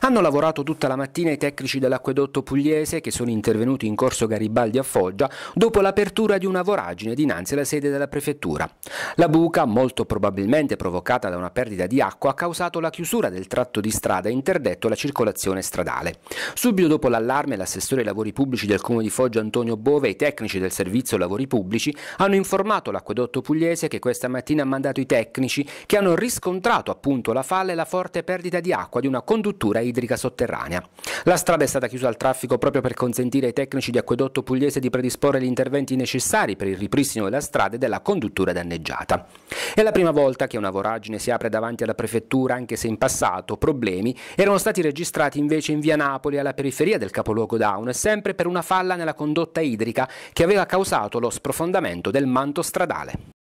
Hanno lavorato tutta la mattina i tecnici dell'acquedotto pugliese che sono intervenuti in corso Garibaldi a Foggia dopo l'apertura di una voragine dinanzi alla sede della prefettura. La buca, molto probabilmente provocata da una perdita di acqua, ha causato la chiusura del tratto di strada e interdetto la circolazione stradale. Subito dopo l'allarme, l'assessore ai lavori pubblici del comune di Foggia Antonio Bove e i tecnici del servizio lavori pubblici hanno informato l'acquedotto pugliese che questa mattina ha mandato i tecnici che hanno riscontrato appunto la falla e la forte perdita di acqua di una conduttura idrica sotterranea. La strada è stata chiusa al traffico proprio per consentire ai tecnici di acquedotto pugliese di predisporre gli interventi necessari per il ripristino della strada e della conduttura danneggiata. È la prima volta che una voragine si apre davanti alla prefettura, anche se in passato problemi erano stati registrati invece in via Napoli, alla periferia del capoluogo Down, sempre per una falla nella condotta idrica che aveva causato lo sprofondamento del manto stradale.